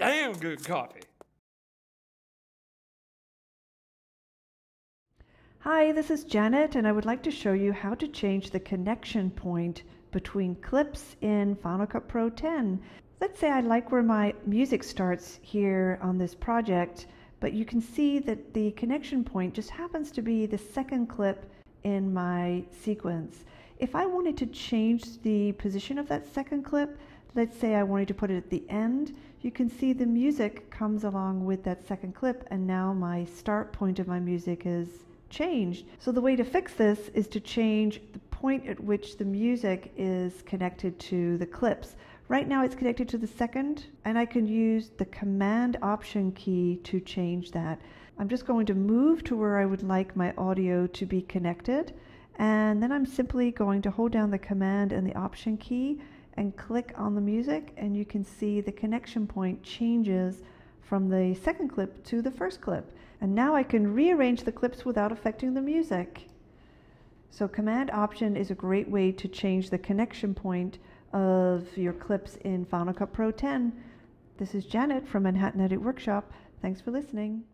damn good coffee. Hi, this is Janet, and I would like to show you how to change the connection point between clips in Final Cut Pro 10. Let's say I like where my music starts here on this project, but you can see that the connection point just happens to be the second clip in my sequence. If I wanted to change the position of that second clip, let's say I wanted to put it at the end, you can see the music comes along with that second clip and now my start point of my music is changed. So the way to fix this is to change the point at which the music is connected to the clips. Right now it's connected to the second and I can use the command option key to change that. I'm just going to move to where I would like my audio to be connected and then I'm simply going to hold down the command and the option key and click on the music and you can see the connection point changes from the second clip to the first clip. And now I can rearrange the clips without affecting the music. So Command Option is a great way to change the connection point of your clips in Final Cut Pro 10. This is Janet from Manhattan Edit Workshop. Thanks for listening.